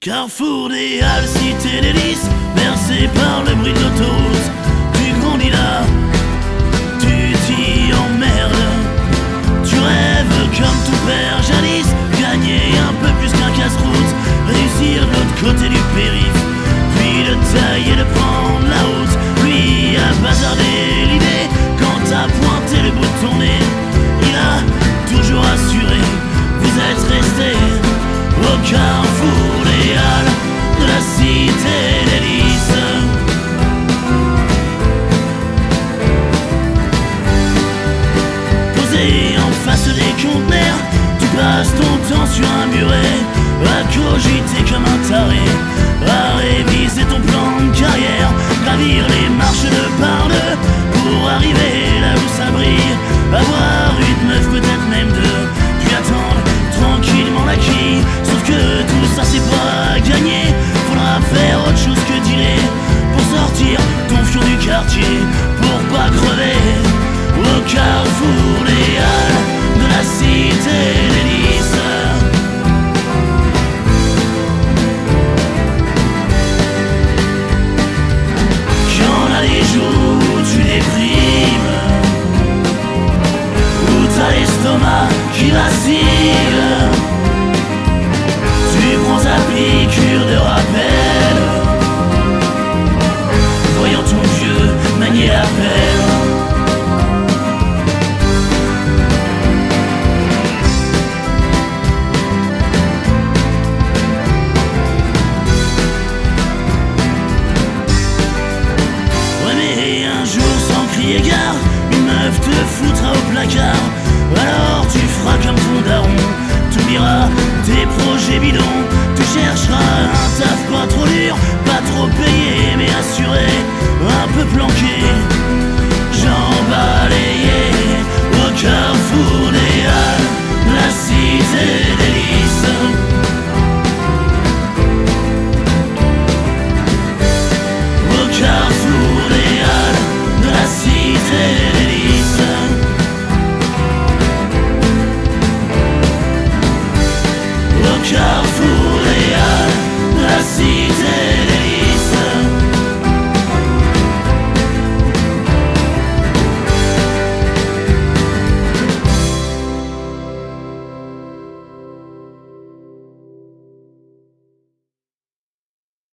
Carrefour des Halles, cité d'hélice, bercé par le bruit de l'autoroute. Tu grandis là, tu t'y emmerdes. Tu rêves comme tout père jadis, gagner un peu plus qu'un casse-route, réussir de l'autre côté du périph', puis de tailler, de prendre la route. Lui a bazardé l'idée quand t'as pointé le bout de ton nez. Tu passes ton temps sur un muret, à Alors tu feras comme ton daron. T'oublieras tes projets bidons. Tu chercheras un taf pas trop dur Pas trop payé mais assuré Un peu planqué music